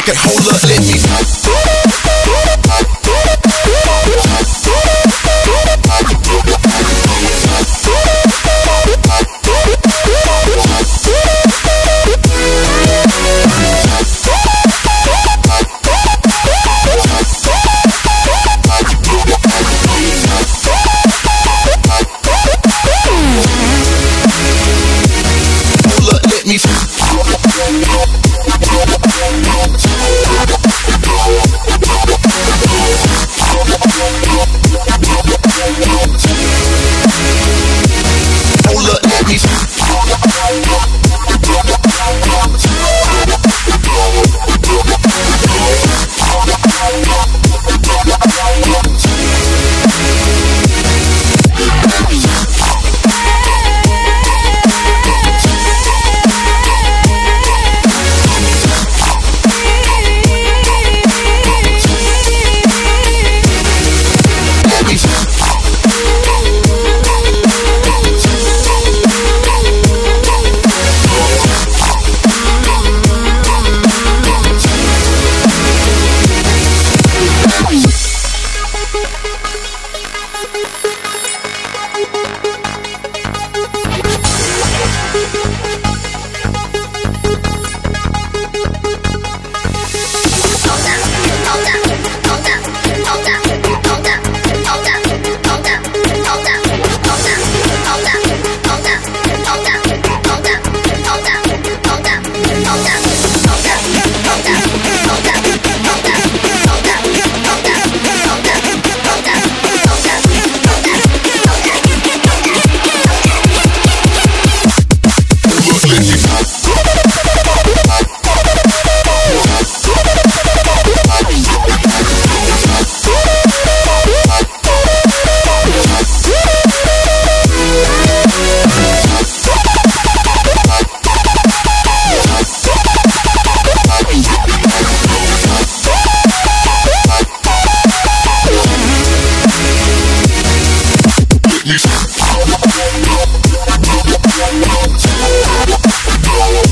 Okay, hold up, let me. Blow up.